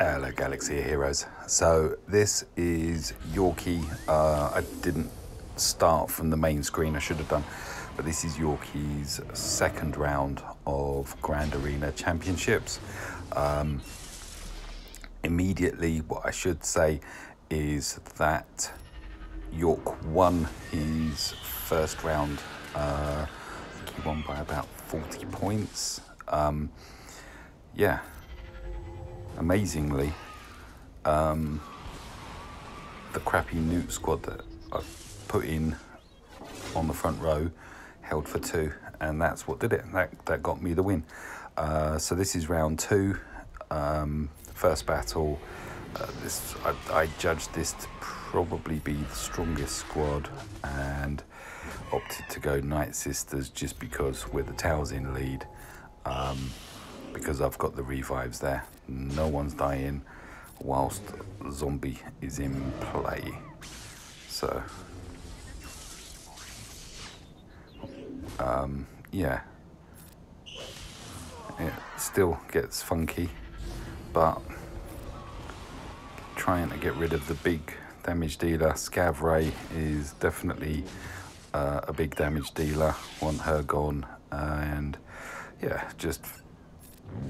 Hello, Galaxy Heroes. So this is Yorkie. Uh, I didn't start from the main screen. I should have done, but this is Yorkie's second round of Grand Arena Championships. Um, immediately, what I should say is that York won his first round. Uh, I think he won by about 40 points. Um, yeah, amazingly, um, the crappy Nute squad that I put in on the front row held for two, and that's what did it. That that got me the win. Uh, so this is round two, um, first battle. Uh, this I, I judged this to probably be the strongest squad, and opted to go Night Sisters just because we're the Talzin lead. Um, because I've got the revives there. No one's dying whilst zombie is in play. So, um, yeah. It still gets funky, but trying to get rid of the big damage dealer. Scav Rey is definitely uh, a big damage dealer. Want her gone, and yeah, just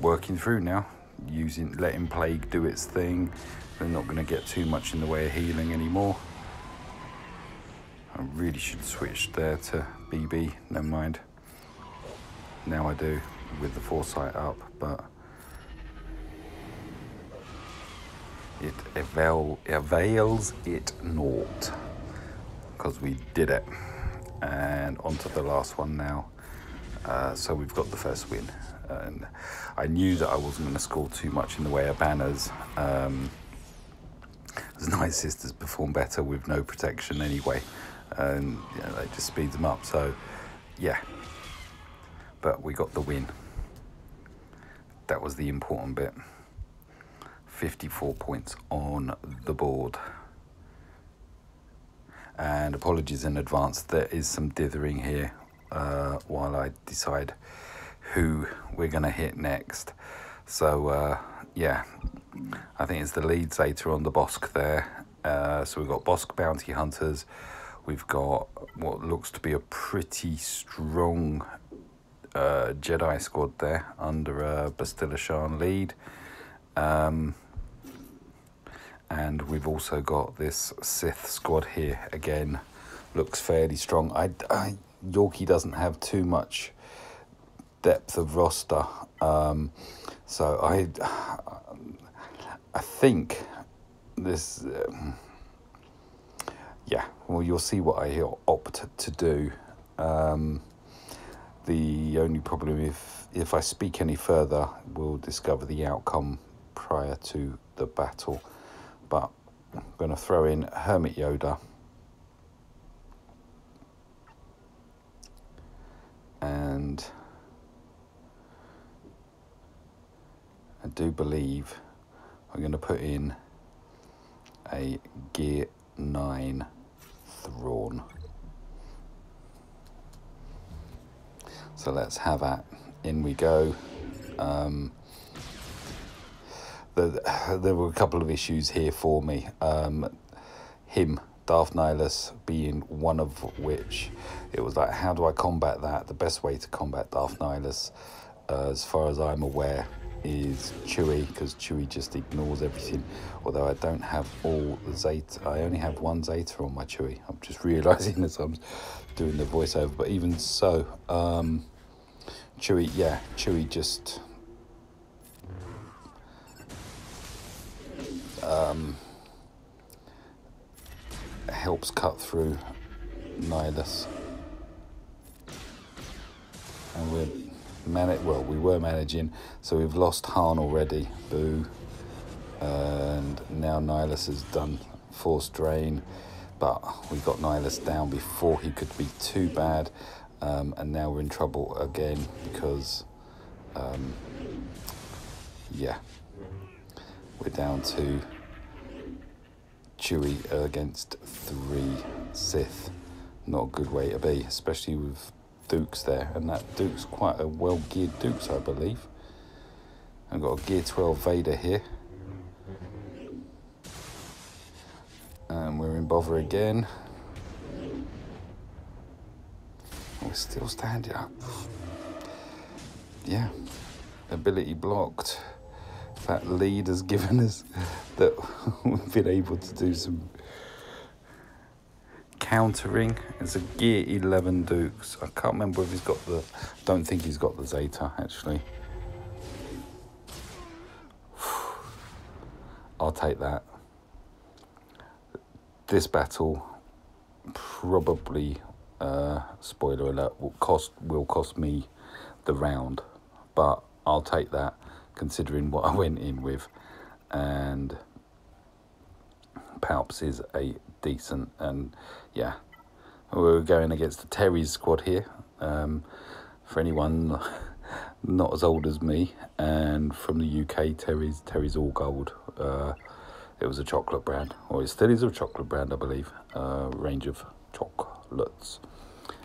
working through now, using letting plague do its thing. They're not going to get too much in the way of healing anymore. I really should switch there to BB. Never mind. Now I do with the foresight up, but it avail, avails it naught because we did it. And on to the last one now. Uh, so we've got the first win and I knew that I wasn't going to score too much in the way of banners. Um, as Night Sisters perform better with no protection anyway, and you know, just speeds them up. So, yeah, but we got the win. That was the important bit. 54 points on the board. And apologies in advance, there is some dithering here uh, while I decide who we're going to hit next. So, uh, yeah, I think it's the lead Zeta on the Bosk there. Uh, so we've got Bosk Bounty Hunters. We've got what looks to be a pretty strong uh, Jedi squad there under uh, Bastila Shan lead. Um, and we've also got this Sith squad here again. Looks fairly strong. I, I Yorkie doesn't have too much depth of roster. Um, so I, I think this, um, yeah. Well, you'll see what I opt to do. Um, the only problem if if I speak any further, we'll discover the outcome prior to the battle. But I'm going to throw in Hermit Yoda. And I do believe I'm going to put in a Gear 9 Thrawn. So let's have that. In we go. Um, the, there were a couple of issues here for me. Um, him, Darth Nihilus, being one of which it was like, how do I combat that? The best way to combat Darth Nihilus, uh, as far as I'm aware, is Chewie because Chewie just ignores everything. Although I don't have all the Zeta, I only have one Zeta on my Chewie. I'm just realizing as I'm doing the voiceover. But even so, um, Chewie, yeah, Chewie just um, helps cut through Nihilus. And we're man- well, we were managing, so we've lost Han already. Boo. And now Nihilus has done force drain, but we got Nihilus down before he could be too bad. Um, and now we're in trouble again because, um, yeah, we're down to Chewie against three Sith. Not a good way to be, especially with Dukes there, and that Duke's quite a well geared Dukes, I believe. I've got a Gear 12 Vader here. And we're in bother again. We're still standing up. Yeah, ability blocked. That lead has given us that we've been able to do some countering. It's a Gear 11 Dukes. I can't remember if he's got the. Don't think he's got the Zeta actually. I'll take that. This battle probably, uh, spoiler alert, will cost will cost me the round, but I'll take that considering what I went in with, and Palps is a decent and yeah, we're going against the Terry's squad here. Um, for anyone not as old as me and from the UK, Terry's Terry's All Gold. Uh, it was a chocolate brand, or it still is a chocolate brand, I believe. Uh, range of chocolates.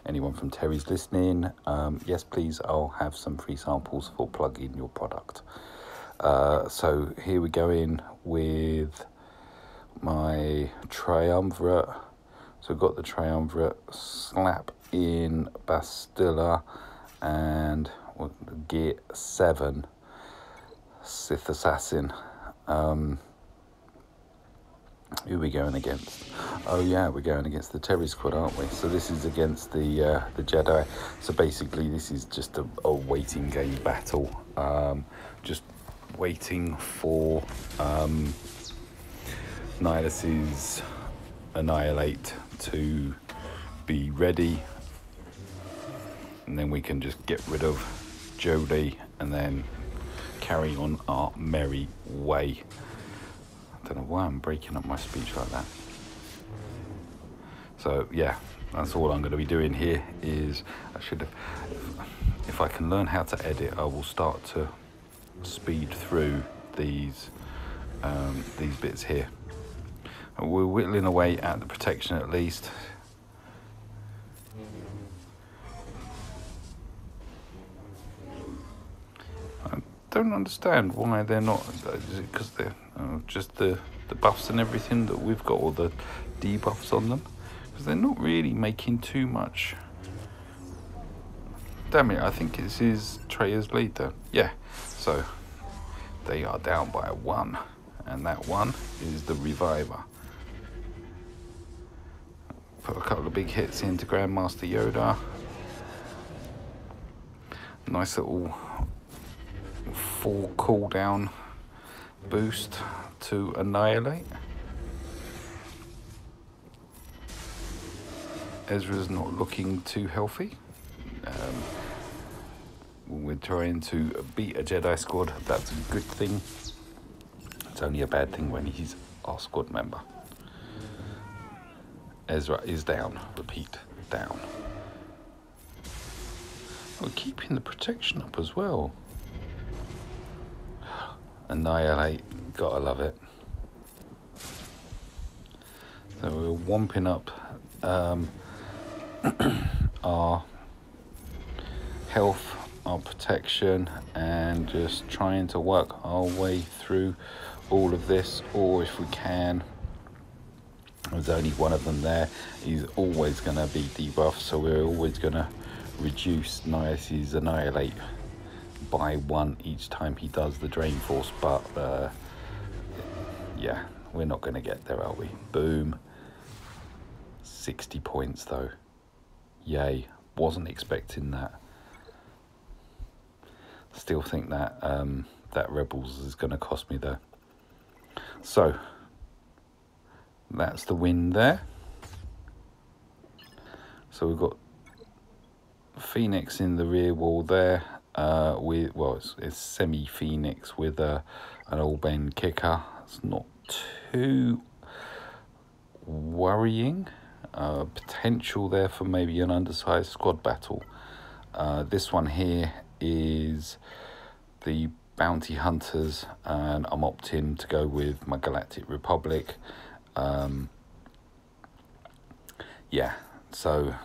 Anyone from Terry's listening? Um, yes, please. I'll have some free samples for plugging your product. Uh, so here we go in with my triumvirate. So got the triumvirate slap in Bastila and Gear 7 Sith Assassin. Um, who are we going against? Oh yeah, we're going against the Terry squad, aren't we? So this is against the uh, the Jedi. So basically, this is just a, a waiting game battle. Um, just waiting for um, Annihilate to be ready. And then we can just get rid of Jolee and then carry on our merry way. I don't know why I'm breaking up my speech like that. So yeah, that's all I'm going to be doing here is I should have, if I can learn how to edit, I will start to speed through these um, these bits here. We're whittling away at the protection at least. I don't understand why they're not. Is it because they're uh, just the, the buffs and everything that we've got, or the debuffs on them? Because they're not really making too much. Damn it, I think this is Trey's leader. Yeah, so they are down by one, and that one is the Reviver. Put a couple of big hits into Grandmaster Yoda. Nice little full cooldown boost to Annihilate. Ezra's not looking too healthy. Um, we're trying to beat a Jedi squad, that's a good thing. It's only a bad thing when he's our squad member. Ezra is down. Repeat, down. We're keeping the protection up as well. Annihilate, gotta love it. So we're womping up um, our health, our protection, and just trying to work our way through all of this, or if we can, there's only one of them there. He's always going to be debuffed, so we're always going to reduce Nihilus's Annihilate by one each time he does the Drain Force, but uh, yeah, we're not going to get there, are we? Boom. 60 points though. Yay. Wasn't expecting that. Still think that um, that Rebels is going to cost me though. So, that's the wind there. So we've got Phoenix in the rear wall there. Uh, with well, it's, it's semi Phoenix with a an all bend kicker. It's not too worrying. Uh, potential there for maybe an undersized squad battle. Uh, this one here is the bounty hunters, and I'm opting to go with my Galactic Republic. Um, yeah, so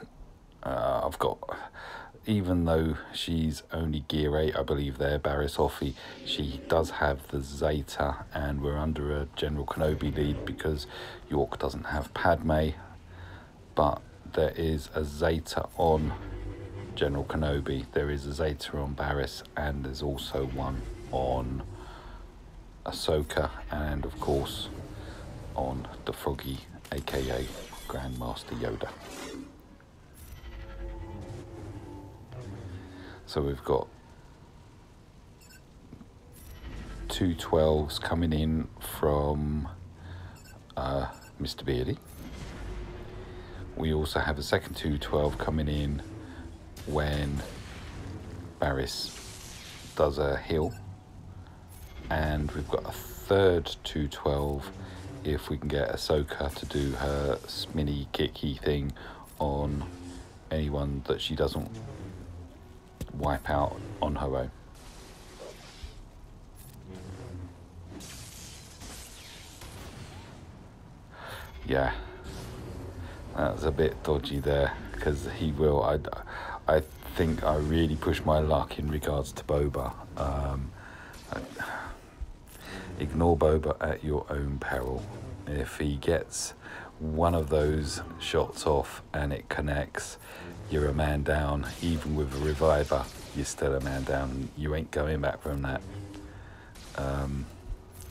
uh, I've got even though she's only gear 8, I believe there, Barriss Offee, she does have the Zeta, and we're under a General Kenobi lead because York doesn't have Padme, but there is a Zeta on General Kenobi, there is a Zeta on Barriss, and there's also one on Ahsoka, and of course on the Froggy, aka Grandmaster Yoda. So we've got two 12s coming in from uh, Mr. Beardy. We also have a second 212 coming in when Barriss does a hill. And we've got a third 212 if we can get Ahsoka to do her mini kicky thing on anyone that she doesn't wipe out on her own. Yeah, that's a bit dodgy there because he will. I, I think I really push my luck in regards to Boba. Um, ignore Boba at your own peril. If he gets one of those shots off and it connects, you're a man down. Even with a reviver, you're still a man down. You ain't going back from that. Um,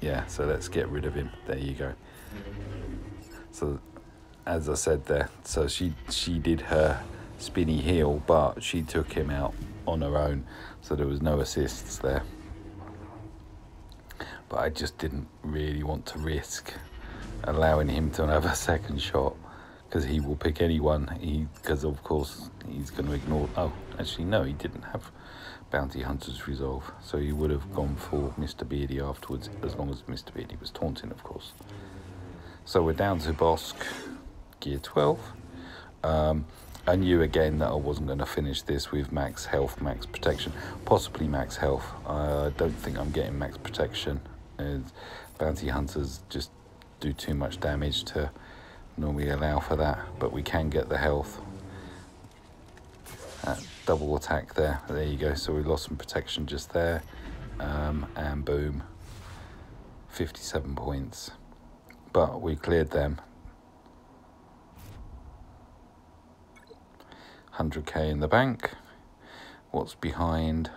yeah, so let's get rid of him. There you go. So, as I said there, so she she did her spinny heel, but she took him out on her own, so there was no assists there. But I just didn't really want to risk allowing him to have a second shot because he will pick anyone. He because of course he's going to ignore. Oh, actually no, he didn't have bounty hunter's resolve, so he would have gone for Mr. Beardy afterwards, as long as Mr. Beardy was taunting, of course. So we're down to Bosk, gear 12. Um, I knew again that I wasn't going to finish this with max health, max protection, possibly max health. I don't think I'm getting max protection. Bounty hunters just do too much damage to normally allow for that, but we can get the health. That double attack there, there you go. So we lost some protection just there, um, and boom, 57 points. But we cleared them. 100k in the bank. What's behind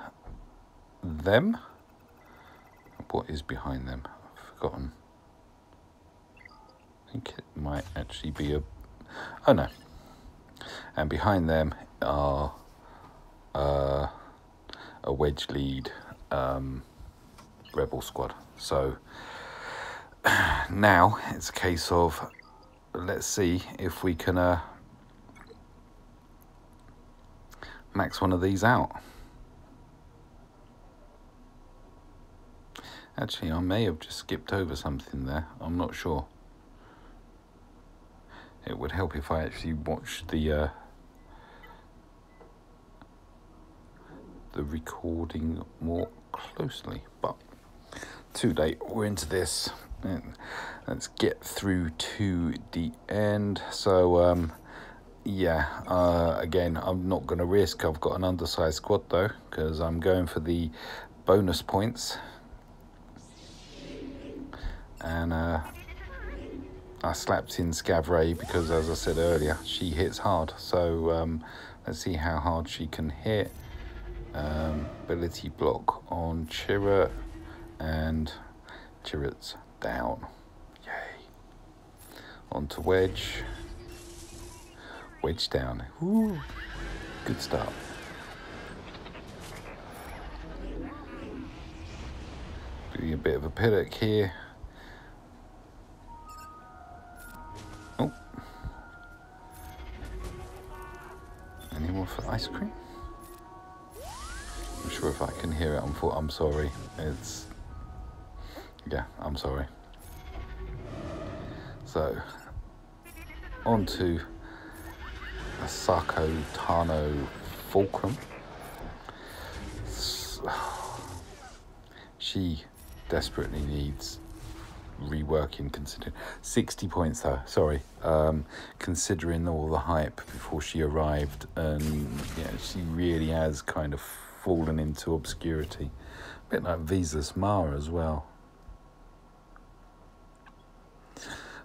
them? What is behind them? I've forgotten. I think it might actually be a... Oh no. And behind them are uh, a wedge lead um, rebel squad. So now it's a case of let's see if we can uh, max one of these out. Actually, I may have just skipped over something there. I'm not sure it would help if I actually watched the uh, the recording more closely. But too late. We're into this. Let's get through to the end. So um, yeah, uh, again, I'm not going to risk. I've got an undersized squad though, because I'm going for the bonus points. And uh, I slapped in Scav Rey because, as I said earlier, she hits hard. So um, let's see how hard she can hit. Um, ability block on Chirrut and Chirrut's down. Yay. Onto Wedge. Wedge down. Ooh, good start. Doing a bit of a pivot here. For ice cream? I'm sure if I can hear it, I'm, for, I'm sorry. It's, yeah, I'm sorry. So, on to Ahsoka Tano Fulcrum. She desperately needs reworking considering 60 points though sorry um, considering all the hype before she arrived and yeah she really has kind of fallen into obscurity. A bit like Visas Marr as well.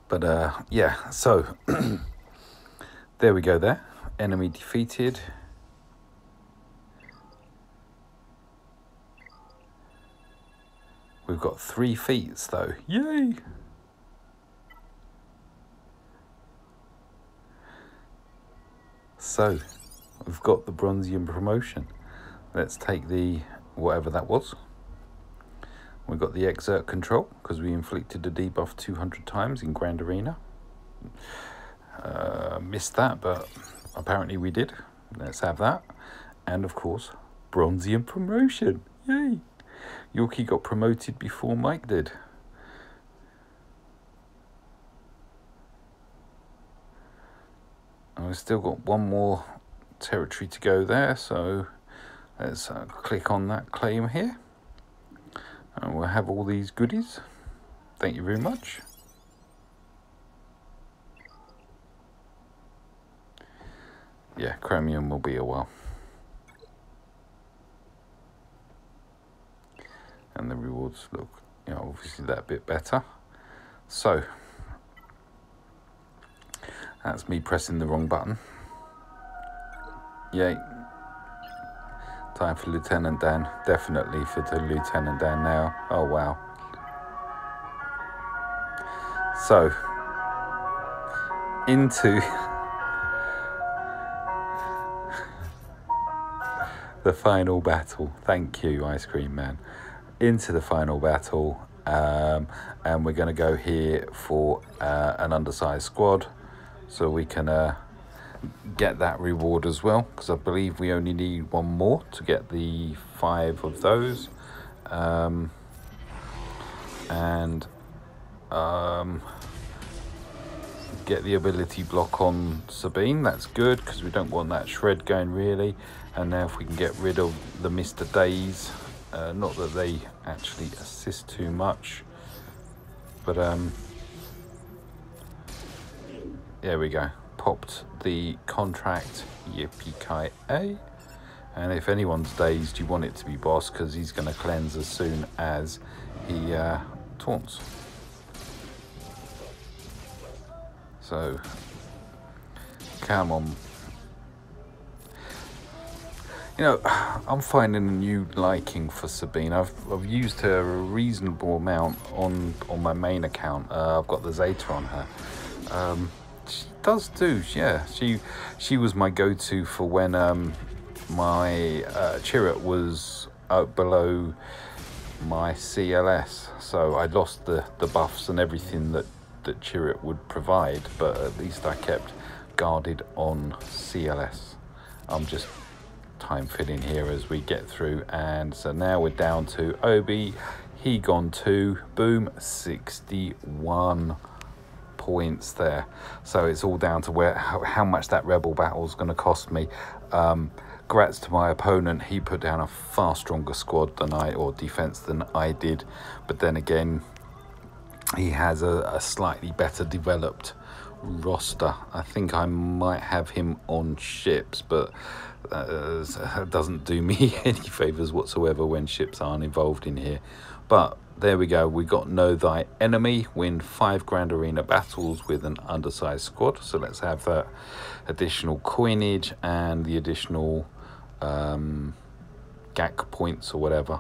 But uh, yeah so there we go there. Enemy defeated We've got three feats though. Yay! So, we've got the Bronzium promotion. Let's take the whatever that was. We've got the exert control because we inflicted a debuff 200 times in Grand Arena. Uh, missed that, but apparently we did. Let's have that. And of course, Bronzium promotion. Yay! Yorkie got promoted before Mike did. And we've still got one more territory to go there, so let's uh, click on that claim here. And we'll have all these goodies. Thank you very much. Yeah, Chromium will be a while. And the rewards look you know obviously that bit better. So that's me pressing the wrong button. Yay. Time for Lieutenant Dan definitely for the Lieutenant Dan now. Oh wow. So into the final battle. Thank you ice cream man into the final battle um, and we're going to go here for uh, an undersized squad so we can uh, get that reward as well because I believe we only need one more to get the five of those um, and um, get the ability block on Sabine that's good because we don't want that shred going really and now if we can get rid of the Mr. Days uh, not that they actually assist too much, but um, there we go. Popped the contract, yippee ki a. And if anyone's dazed, you want it to be Bosk because he's going to cleanse as soon as he uh, taunts. So, come on, you know, I'm finding a new liking for Sabine. I've I've used her a reasonable amount on on my main account. Uh, I've got the Zeta on her. Um, she does do, yeah. She she was my go-to for when um, my uh, Chirrut was below my CLS. So I lost the the buffs and everything that that Chirrut would provide, but at least I kept guarded on CLS. I'm just time filling here as we get through. And so now we're down to Obi he gone 2 boom 61 points there. So it's all down to where how, how much that rebel battle is going to cost me. Um grats to my opponent. He put down a far stronger squad than I or defense than I did. But then again he has a, a slightly better developed roster I think I might have him on ships but that doesn't do me any favors whatsoever when ships aren't involved in here. But there we go. We got Know Thy Enemy, win five Grand Arena battles with an undersized squad. So let's have that additional coinage and the additional um, GAC points or whatever.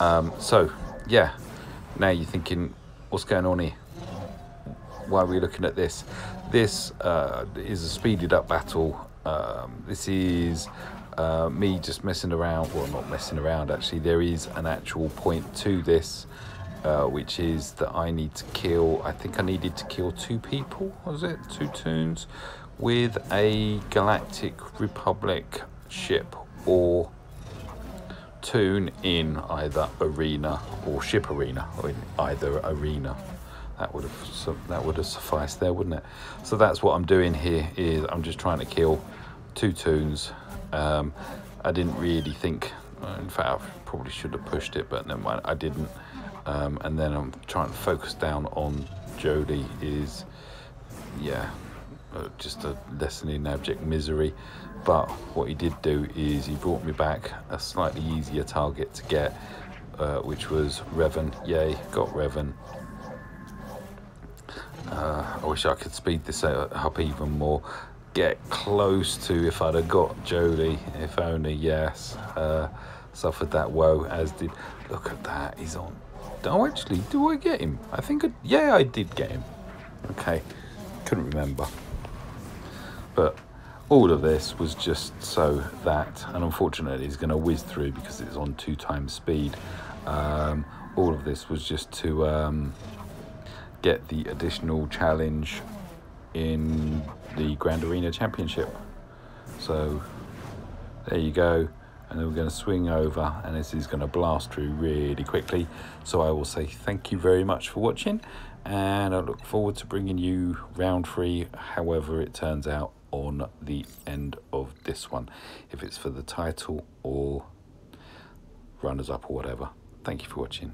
Um, so, yeah. Now you're thinking, what's going on here? Why are we looking at this? This uh, is a speeded up battle um, this is uh, me just messing around, well not messing around actually, there is an actual point to this uh, which is that I need to kill, I think I needed to kill two people, was it? Two toons with a Galactic Republic ship or toon in either arena or ship arena or in either arena that would have that would have sufficed there wouldn't it so that's what i'm doing here is i'm just trying to kill two toons um, i didn't really think in fact i probably should have pushed it but never mind i didn't um, and then I'm trying to focus down on Jolee is, yeah, uh, just a lesson in abject misery. But what he did do is he brought me back a slightly easier target to get, uh, which was Revan. Yay, got Revan. Uh, I wish I could speed this up even more. Get close to if I'd have got Jolee, if only, yes. Uh, suffered that woe, as did. Look at that, he's on. Oh, actually, do I get him? I think, I, yeah, I did get him. Okay, couldn't remember. But all of this was just so that, and unfortunately, he's going to whiz through because it's on two times speed. Um, all of this was just to um, get the additional challenge in the Grand Arena Championship. So there you go. And then we're going to swing over and this is going to blast through really quickly. So I will say thank you very much for watching and I look forward to bringing you round three, however it turns out on the end of this one, if it's for the title or runners up or whatever. Thank you for watching.